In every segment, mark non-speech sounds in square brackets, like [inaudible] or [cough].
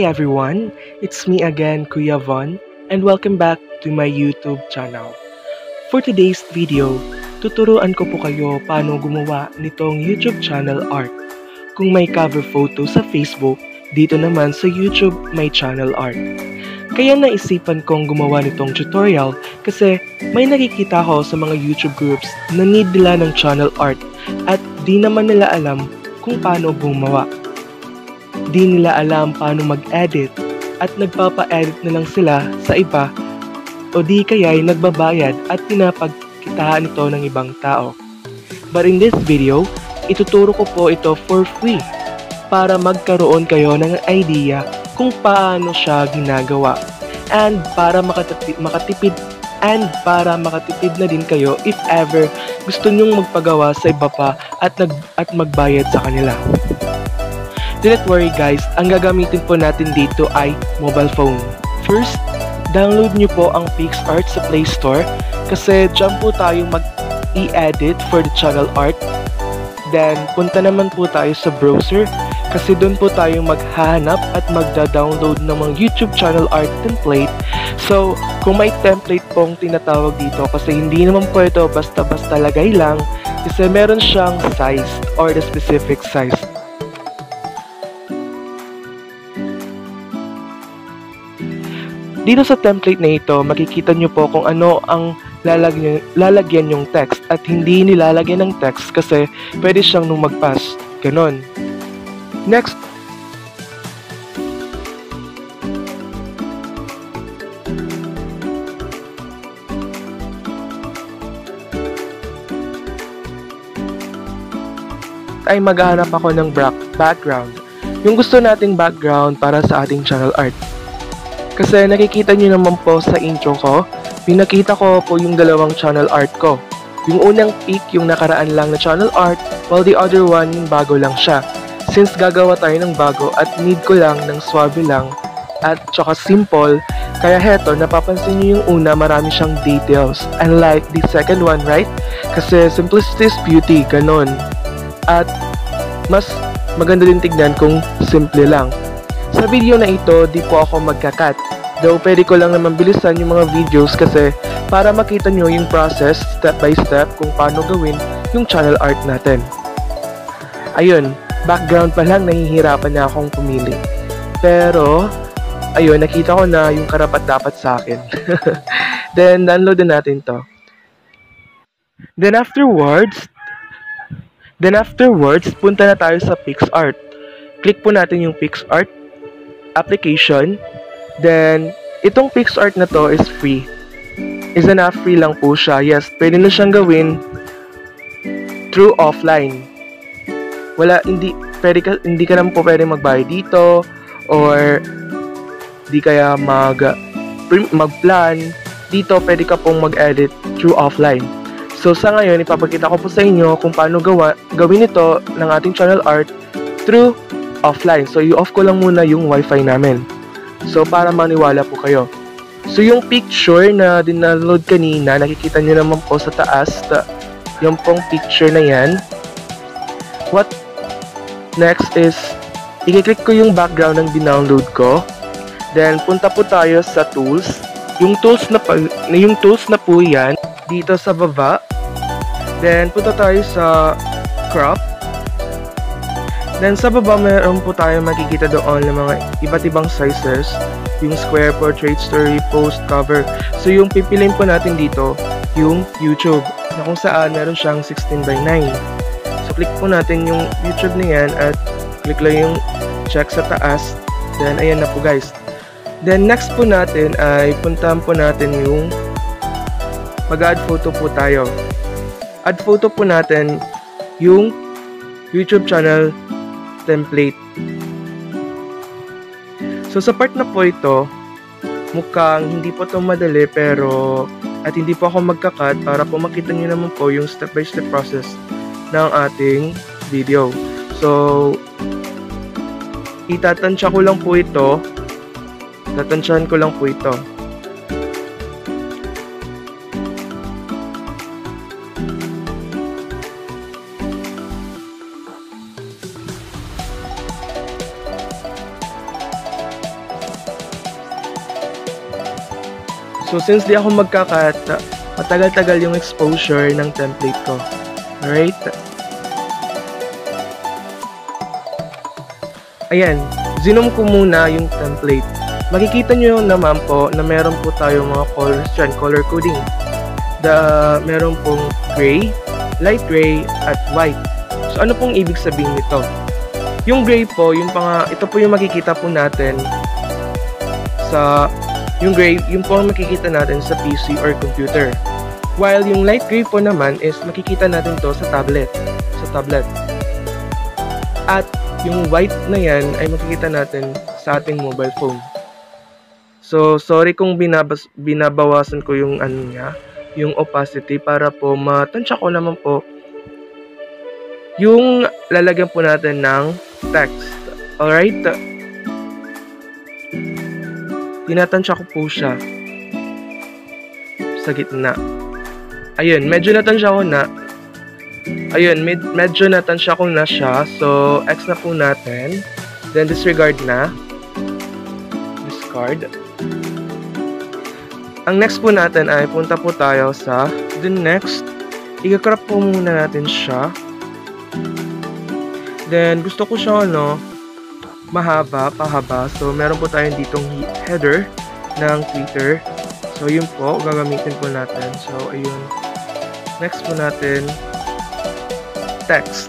Hi everyone, it's me again, Kuya Von, and welcome back to my YouTube channel. For today's video, tuturuan ko po kayo paano gumawa nitong YouTube channel art. Kung may cover photo sa Facebook, dito naman sa YouTube may channel art. Kaya naisipan kong gumawa nitong tutorial kasi may nakikita ko sa mga YouTube groups na need nila ng channel art at di naman nila alam kung paano gumawa. Di nila alam paano mag-edit at nagpapa-edit na lang sila sa iba o di kaya'y nagbabayad at pinapagkitaan ito ng ibang tao. But in this video, ituturo ko po ito for free para magkaroon kayo ng idea kung paano siya ginagawa and para makatipid, makatipid and para makatipid na din kayo if ever gusto nyong magpagawa sa iba pa at, nag, at magbayad sa kanila. Do worry guys, ang gagamitin po natin dito ay mobile phone. First, download nyo po ang PixArt sa Play Store kasi dyan po tayo mag-i-edit for the channel art. Then, punta naman po tayo sa browser kasi doon po tayo maghahanap at magda-download ng mga YouTube channel art template. So, kung may template pong tinatawag dito kasi hindi naman po ito basta-basta lagay lang kasi meron siyang size or the specific size. Dito sa template na ito, makikita nyo po kung ano ang lalagyan, lalagyan yung text at hindi nilalagyan ng text kasi pwede siyang nung mag-pass. Ganon. Next, ay maghahanap ako ng background. Yung gusto nating background para sa ating channel art. Kasi nakikita nyo naman po sa intro ko, pinakita ko po yung dalawang channel art ko. Yung unang pic yung nakaraan lang na channel art, while the other one yung bago lang siya. Since gagawa tayo ng bago at need ko lang ng swabe lang at tsaka simple, kaya heto, napapansin nyo yung una, marami siyang details. Unlike the second one, right? Kasi simplicity is beauty, ganon. At mas maganda din tignan kung simple lang. Sa video na ito, di po ako magkakat. Though pwede ko lang naman bilisan yung mga videos kasi para makita nyo yung process step by step kung paano gawin yung channel art natin. Ayun, background pa lang nahihirapan na akong pumili. Pero, ayun, nakita ko na yung karapat dapat sa akin. [laughs] Then, download na natin to. Then afterwards, then afterwards, punta na tayo sa PixArt. Click po natin yung PixArt application. Then, itong PixArt na to is free. Is na free lang po siya. Yes, pwede na siyang gawin through offline. Wala, hindi, pwede ka, hindi ka naman po pwede magbayad dito or di kaya mag mag-plan dito pwede ka pong mag-edit through offline. So sa ngayon, ipapakita ko po sa inyo kung paano gawa, gawin ito ng ating channel art through offline. So, i-off ko lang muna yung wifi namin. So, para maniwala po kayo. So, yung picture na dinaload kanina, nakikita nyo naman po sa taas, ta yung pong picture na yan. What next is, i-click ko yung background ng dinownload ko. Then, punta po tayo sa tools. Yung tools na, pa, yung tools na po yan, dito sa baba. Then, punta tayo sa crop. Then sa baba meron po tayo makikita doon ng mga iba't ibang sizes, yung square, portrait, story, post, cover. So yung pipiliin po natin dito, yung YouTube, na kung saan meron siyang 16 by 9. So click po natin yung YouTube na yan at click lang yung check sa taas. Then ayan na po guys. Then next po natin ay puntahan po natin yung mag-add photo po tayo. Add photo po natin yung YouTube channel template. So sa part na po ito, mukhang hindi po ito madali pero at hindi po ako magkakat para po makita nyo naman po yung step by step process ng ating video. So, itatansya ko lang po ito. Tatansyahan ko lang po ito. Since di ako magkakat, matagal-tagal yung exposure ng template ko. Alright? Ayan, zinom ko muna yung template. Makikita nyo naman po na meron po tayo mga colors dyan, color coding. The, meron pong gray, light gray, at white. So ano pong ibig sabihin nito? Yung gray po, yung pang, ito po yung makikita po natin sa yung gray, yung po ang makikita natin sa PC or computer. While yung light gray po naman is makikita natin to sa tablet. Sa tablet. At yung white na yan ay makikita natin sa ating mobile phone. So, sorry kung binabas, binabawasan ko yung ano niya, yung opacity para po matansya ko naman po yung lalagyan po natin ng text. Alright? Tinatansya ko po siya sa gitna. Ayun, medyo natansya ko na Ayun, med medyo natansya ko na siya. So, X na po natin. Then, disregard na. Discard. Ang next po natin ay punta po tayo sa the next. Ika-crop po muna natin siya. Then, gusto ko siya, ano, mahaba, pahaba. So, meron po tayong ditong header ng Twitter. So, yun po, gagamitin po natin. So, ayun. Next po natin, text.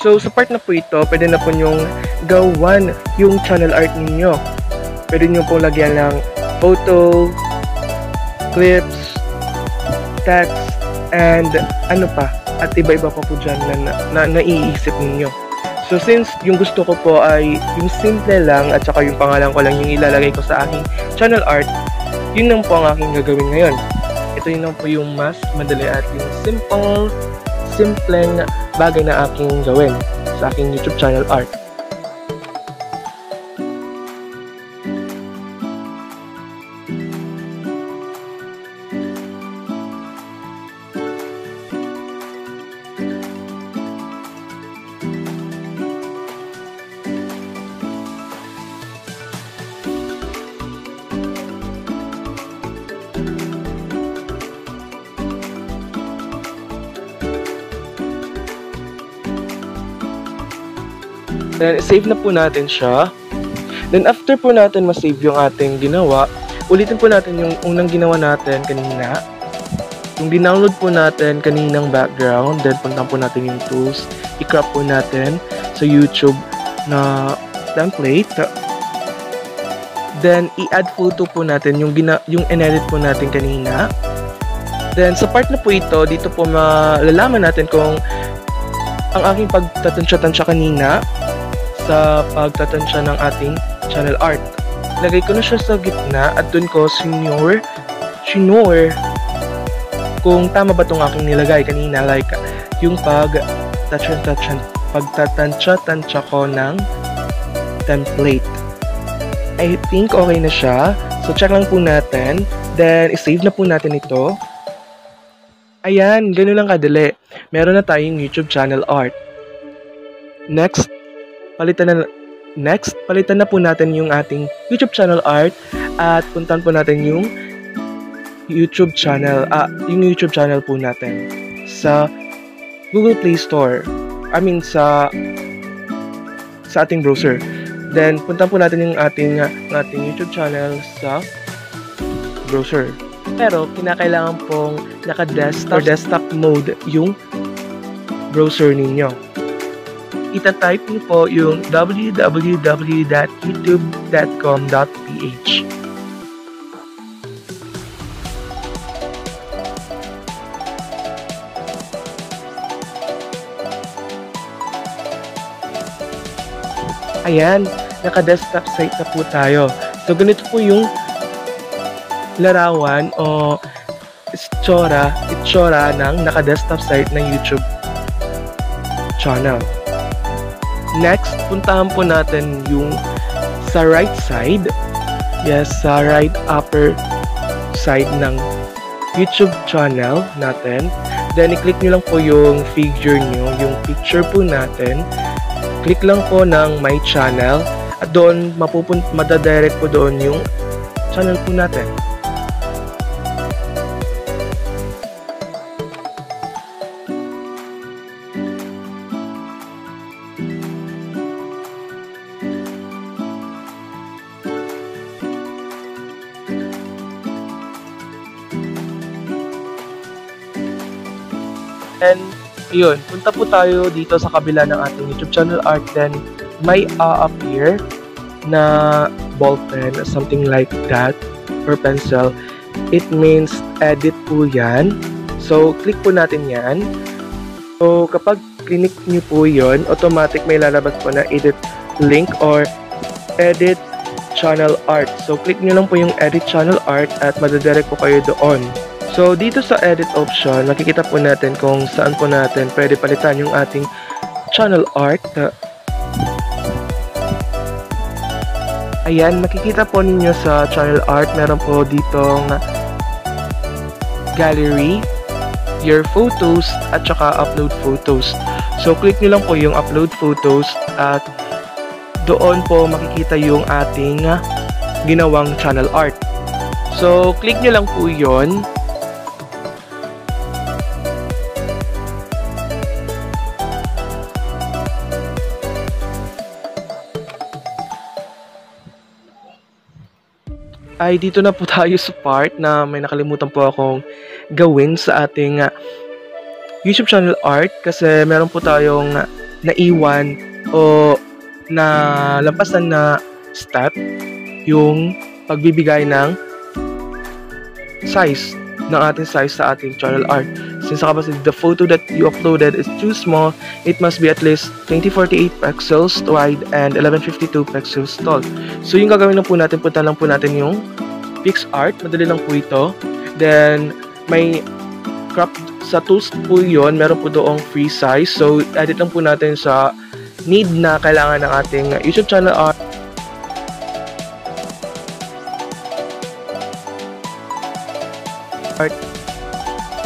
So, sa part na po ito, pwede na po nyong gawan yung channel art ninyo. Pwede nyo pong lagyan ng photo, clips, text, and ano pa. At iba-iba pa po dyan na, na, na naiisip ninyo. So since yung gusto ko po ay yung simple lang at saka yung pangalan ko lang yung ilalagay ko sa aking channel art, yun lang po ang aking gagawin ngayon ito yun lang po yung mas madali at yung simple, simpleng bagay na aking gawin sa aking YouTube channel art. Then, save na po natin siya. Then, after po natin ma-save yung ating ginawa, ulitin po natin yung unang ginawa natin kanina. Yung dinownload po natin kaninang background, then punta po natin yung tools, i-crop po natin sa YouTube na template. Then, i-add photo po natin yung, yung in-edit po natin kanina. Then, sa part na po ito, dito po malalaman natin kung ang aking pagtatansya-tansya kanina sa pagtatansya ng ating channel art. Lagay ko na siya sa gitna at dun ko senior, senior kung tama ba tong aking nilagay kanina like yung pag tansya tansya pagtatansya tansya ko ng template. I think okay na siya. So check lang po natin. Then i-save na po natin ito. Ayan, ganun lang kadali. Meron na tayong YouTube channel art. Next, palitan na next, palitan na po natin yung ating YouTube channel art at puntan po natin yung YouTube channel, ah, yung YouTube channel po natin sa Google Play Store. I mean sa sa ating browser. Then puntan po natin yung ating ng ating YouTube channel sa browser. Pero kinakailangan pong naka-desktop or desktop mode yung browser ninyo itatype niyo po yung www.youtube.com.ph. Ayan, naka-desktop site na po tayo. So, ganito po yung larawan o itsura, itsura ng naka-desktop site ng YouTube channel. Next, puntahan po natin yung sa right side. Yes, sa right upper side ng YouTube channel natin. Then, i-click nyo lang po yung figure nyo, yung picture po natin. Click lang po ng My Channel. At doon, mapupun madadirect po doon yung channel po natin. Yun, punta po tayo dito sa kabila ng ating YouTube channel art then may a-appear na ball pen, something like that, or pencil. It means edit po yan. So, click po natin yan. So, kapag click nyo po yon automatic may lalabas po na edit link or edit channel art. So, click nyo lang po yung edit channel art at madadirect po kayo doon. So, dito sa edit option, makikita po natin kung saan po natin pwede palitan yung ating channel art. Ayan, makikita po ninyo sa channel art, meron po ditong gallery, your photos, at saka upload photos. So, click nyo lang po yung upload photos at doon po makikita yung ating ginawang channel art. So, click nyo lang po yon ay dito na po tayo sa part na may nakalimutan po akong gawin sa ating uh, YouTube channel art kasi meron po tayong naiwan o na lampasan na step yung pagbibigay ng size ng ating size sa ating channel art. Since the photo that you uploaded is too small, it must be at least 2048 pixels wide and 1152 pixels tall. So yung gagawin lang po natin, punta lang po natin yung PixArt. Madali lang po ito. Then, may crop sa tools po yon meron po doong free size. So, edit lang po natin sa need na kailangan ng ating YouTube channel art. art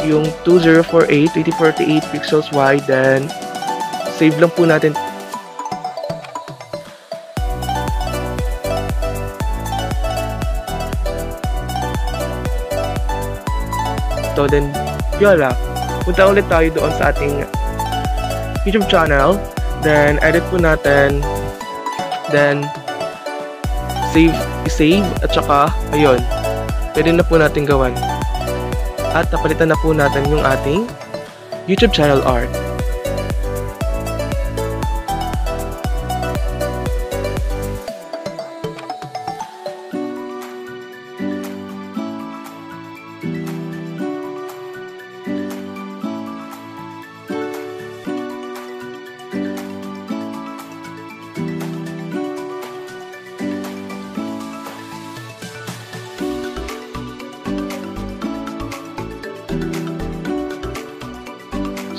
yung 2048, 2048 pixels wide then save lang po natin. To then yun punta ulit tayo doon sa ating YouTube channel. Then edit po natin. Then save save at saka ayun. Pwede na po natin gawan at napalitan na po natin yung ating YouTube channel art.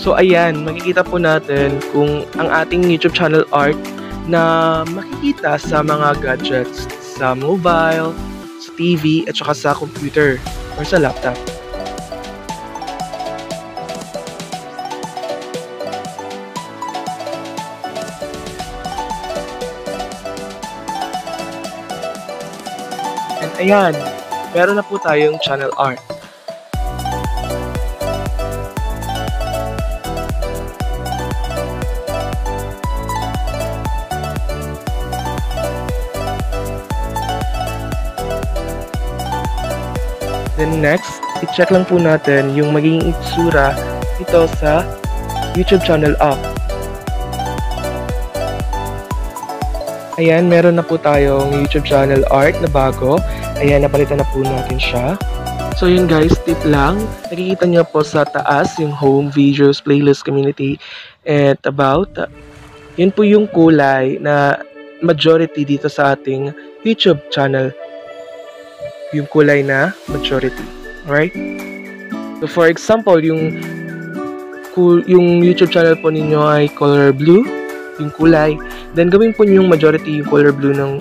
So ayan, makikita po natin kung ang ating YouTube channel art na makikita sa mga gadgets sa mobile, sa TV, at saka sa computer or sa laptop. And ayan, meron na po tayong channel art. Then next, i-check lang po natin yung magiging itsura ito sa YouTube channel app. Ayan, meron na po tayong YouTube channel art na bago. Ayan, napalitan na po natin siya. So yun guys, tip lang. Nakikita niyo po sa taas yung home, videos, playlist, community, and about. Yun po yung kulay na majority dito sa ating YouTube channel yung kulay na majority. Alright? So for example, yung yung YouTube channel po ninyo ay color blue, yung kulay. Then gawin po yung majority yung color blue ng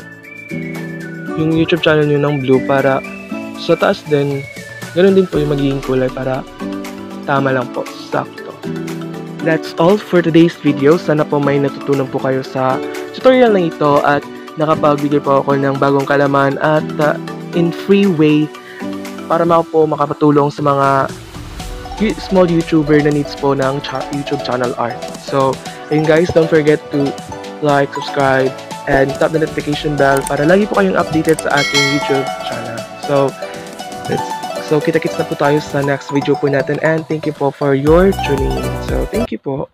yung YouTube channel nyo ng blue para sa taas din, ganun din po yung magiging kulay para tama lang po, sakto. That's all for today's video. Sana po may natutunan po kayo sa tutorial na ito at nakapagbigay po ako ng bagong kalaman at uh, in free way para maka po makapatulong sa mga small YouTuber na needs po ng YouTube channel art. So, ayun guys, don't forget to like, subscribe, and tap the notification bell para lagi po kayong updated sa ating YouTube channel. So, let's, so kita-kits na po tayo sa next video po natin and thank you po for your tuning in. So, thank you po.